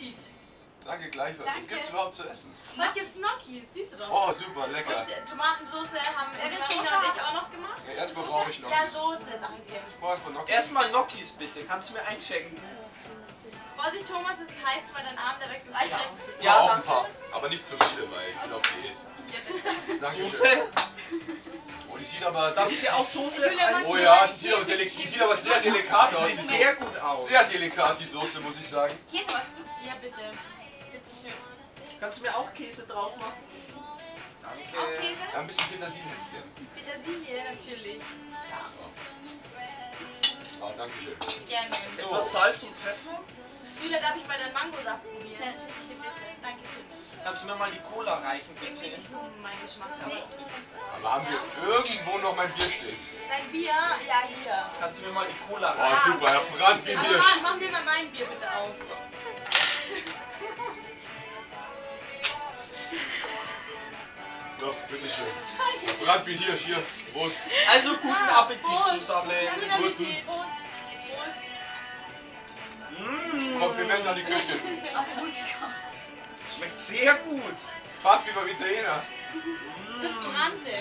Appetit. Danke gleichfalls. Was Danke. gibt's überhaupt zu essen? Heute gibt's Gnocchis, siehst du doch. Oh, super, lecker. Und äh, Tomatensauce haben Ja, das Marina und ich auch noch gemacht. Ja, erstmal brauche ich noch. Ja, Soße, danke. Ich brauche erstmal noch. Erstmal Gnocchis bitte, kannst du mir einchecken? Vorsicht, Thomas, es ist heiß, weil dein Arm, der wechselt Ja. jetzt. Ja, auch danke. ein paar. Aber nicht zu viele, weil ich bin auf Diät. Ja. Dankeschön. Soße? Oh, die sieht aber. Darf ich dir auch Soße Oh ja, die sieht aber, die sieht aber sehr delikat aus. Sieht sehr gut aus. Sehr delikat, die Soße, muss ich sagen. Käse machst du? Ja, bitte. Bitte schön. Kannst du mir auch Käse drauf machen? Auch Danke. Käse? Ja, ein bisschen Petersilie ich. Petersilie, natürlich. Ah, danke schön. Gerne. Etwas Salz und Pfeffer? Julia, darf ich mal deinen Mangosaft probieren? Natürlich. Bitte. Dankeschön. Kannst du mir mal die Cola reichen, Irgendwie bitte? nicht so mein Geschmack. Nee, ganz Aber haben wir irgendwo noch mein Bier, ja, hier. Kannst du mir mal die Cola Oh, reichen? super, Herr Brandt, wie Aber Bier. mach, mach mir mal mein Bier bitte auf. Doch, bitteschön. Herr Brandt, wie hier, hier. Prost. Also guten Ah, Appetit Prost. zusammen. Kriminalität. Prost. Prost. Mmh, Kompliment an die Küche. schmeckt sehr gut. Fast wie beim Italiener. Mmh. Restaurante.